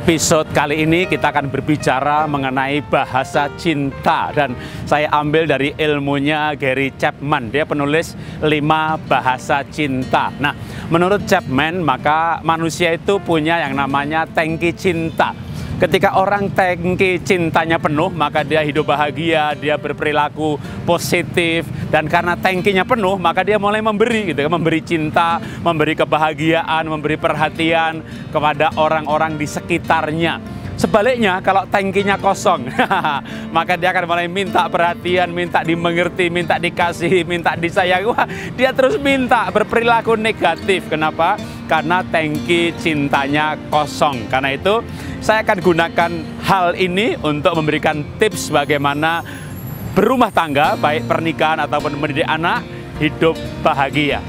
Episode kali ini kita akan berbicara mengenai bahasa cinta dan saya ambil dari ilmunya Gary Chapman. Dia penulis 5 bahasa cinta. Nah, menurut Chapman maka manusia itu punya yang namanya tangki cinta. Ketika orang tangki cintanya penuh, maka dia hidup bahagia, dia berperilaku positif, dan karena tangkinya penuh, maka dia mulai memberi, gitu, kan, memberi cinta, memberi kebahagiaan, memberi perhatian kepada orang-orang di sekitarnya. Sebaliknya, kalau tangkinya kosong, maka dia akan mulai minta perhatian, minta dimengerti, minta dikasih, minta disayang. Wah, dia terus minta berperilaku negatif. Kenapa? Karena tangki cintanya kosong. Karena itu, saya akan gunakan hal ini untuk memberikan tips bagaimana berumah tangga, baik pernikahan ataupun mendidik anak, hidup bahagia.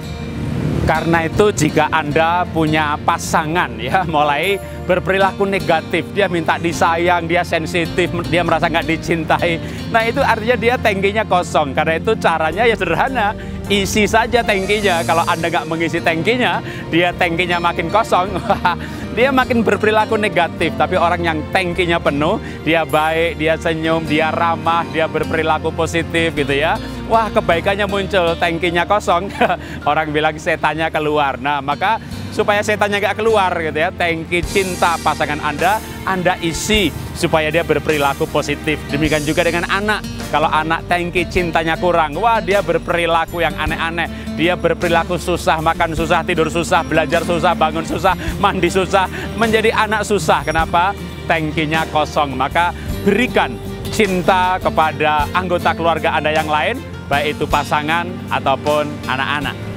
Karena itu jika Anda punya pasangan ya mulai berperilaku negatif, dia minta disayang, dia sensitif, dia merasa nggak dicintai. Nah itu artinya dia tangkinya kosong. Karena itu caranya ya sederhana, isi saja tangkinya. Kalau Anda nggak mengisi tangkinya, dia tangkinya makin kosong. dia makin berperilaku negatif. Tapi orang yang tangkinya penuh, dia baik, dia senyum, dia ramah, dia berperilaku positif gitu ya. Wah kebaikannya muncul, tangkinya kosong. orang bilang setannya keluar. Nah maka supaya setannya nggak keluar gitu ya. Tangki cinta pasangan Anda, Anda isi supaya dia berperilaku positif. Demikian juga dengan anak. Kalau anak tangki cintanya kurang, wah dia berperilaku yang aneh-aneh. Dia berperilaku susah, makan susah, tidur susah, belajar susah, bangun susah, mandi susah, menjadi anak susah. Kenapa? Tangkinya kosong. Maka berikan cinta kepada anggota keluarga Anda yang lain, baik itu pasangan ataupun anak-anak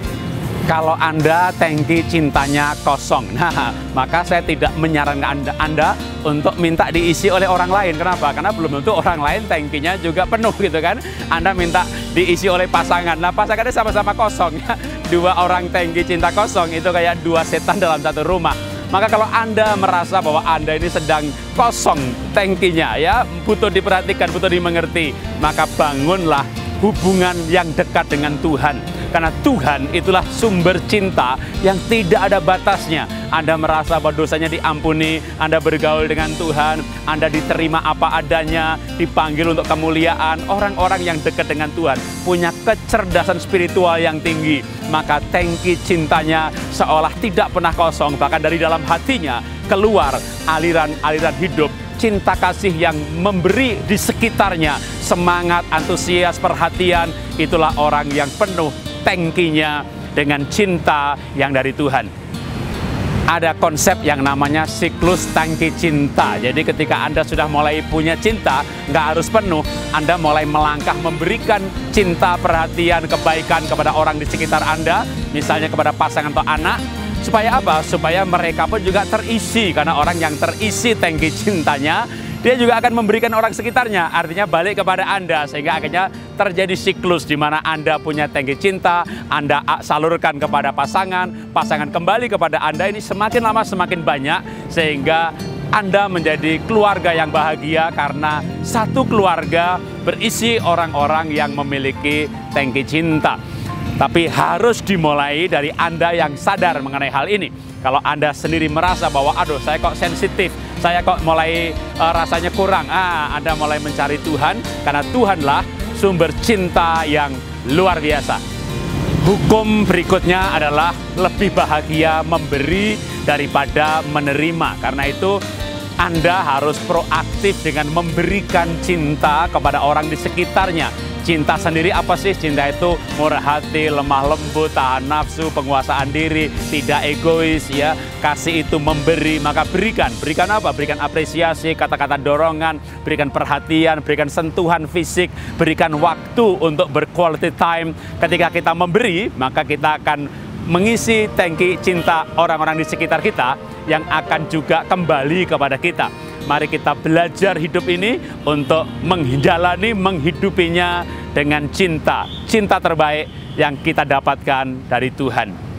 kalau Anda tangki cintanya kosong. Nah, maka saya tidak menyarankan Anda, Anda untuk minta diisi oleh orang lain. Kenapa? Karena belum tentu orang lain tangkinya juga penuh gitu kan. Anda minta diisi oleh pasangan. Nah, pasangannya sama-sama kosong. Dua orang tangki cinta kosong itu kayak dua setan dalam satu rumah. Maka kalau Anda merasa bahwa Anda ini sedang kosong tangkinya ya, butuh diperhatikan, butuh dimengerti, maka bangunlah hubungan yang dekat dengan Tuhan karena Tuhan itulah sumber cinta yang tidak ada batasnya. Anda merasa bahwa dosanya diampuni, Anda bergaul dengan Tuhan, Anda diterima apa adanya, dipanggil untuk kemuliaan. Orang-orang yang dekat dengan Tuhan punya kecerdasan spiritual yang tinggi. Maka tangki cintanya seolah tidak pernah kosong. Bahkan dari dalam hatinya keluar aliran-aliran hidup cinta kasih yang memberi di sekitarnya semangat, antusias, perhatian, itulah orang yang penuh tangkinya dengan cinta yang dari Tuhan. Ada konsep yang namanya siklus tangki cinta. Jadi ketika Anda sudah mulai punya cinta, nggak harus penuh, Anda mulai melangkah memberikan cinta, perhatian, kebaikan kepada orang di sekitar Anda, misalnya kepada pasangan atau anak, supaya apa? Supaya mereka pun juga terisi, karena orang yang terisi tangki cintanya, dia juga akan memberikan orang sekitarnya, artinya balik kepada Anda, sehingga akhirnya terjadi siklus di mana Anda punya tangki cinta, Anda salurkan kepada pasangan, pasangan kembali kepada Anda, ini semakin lama semakin banyak, sehingga anda menjadi keluarga yang bahagia karena satu keluarga berisi orang-orang yang memiliki tangki cinta. Tapi harus dimulai dari Anda yang sadar mengenai hal ini. Kalau Anda sendiri merasa bahwa, aduh saya kok sensitif, saya kok mulai uh, rasanya kurang. Ah, Anda mulai mencari Tuhan karena Tuhanlah sumber cinta yang luar biasa. Hukum berikutnya adalah lebih bahagia memberi daripada menerima. Karena itu anda harus proaktif dengan memberikan cinta kepada orang di sekitarnya. Cinta sendiri apa sih? Cinta itu murah hati, lemah lembut, tahan nafsu, penguasaan diri, tidak egois ya. Kasih itu memberi, maka berikan. Berikan apa? Berikan apresiasi, kata-kata dorongan, berikan perhatian, berikan sentuhan fisik, berikan waktu untuk berquality time. Ketika kita memberi, maka kita akan mengisi tangki cinta orang-orang di sekitar kita yang akan juga kembali kepada kita. Mari kita belajar hidup ini untuk menjalani, menghidupinya dengan cinta. Cinta terbaik yang kita dapatkan dari Tuhan.